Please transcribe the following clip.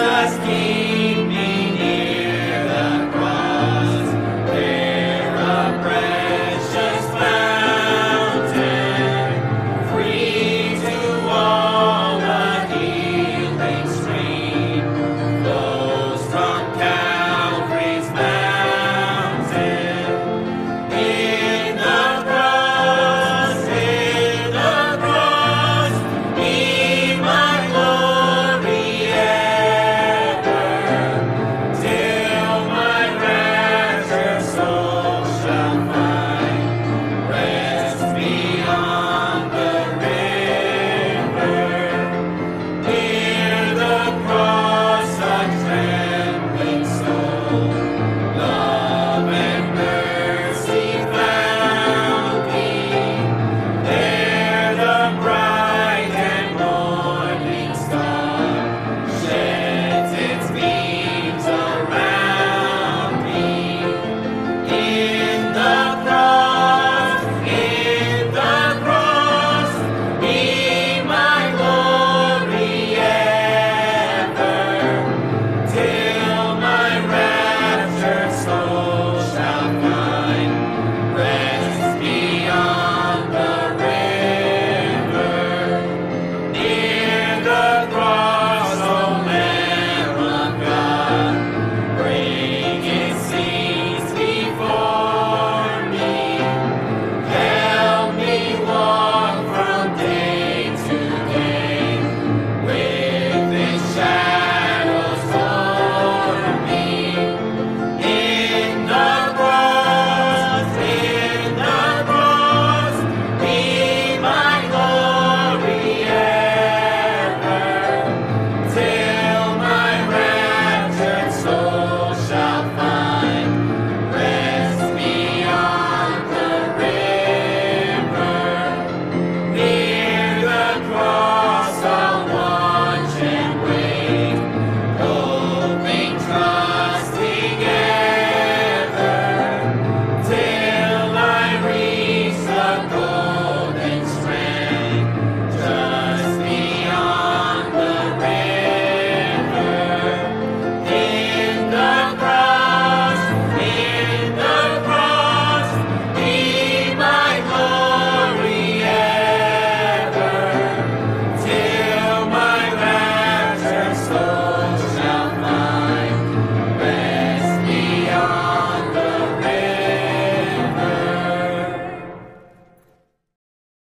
нас, King.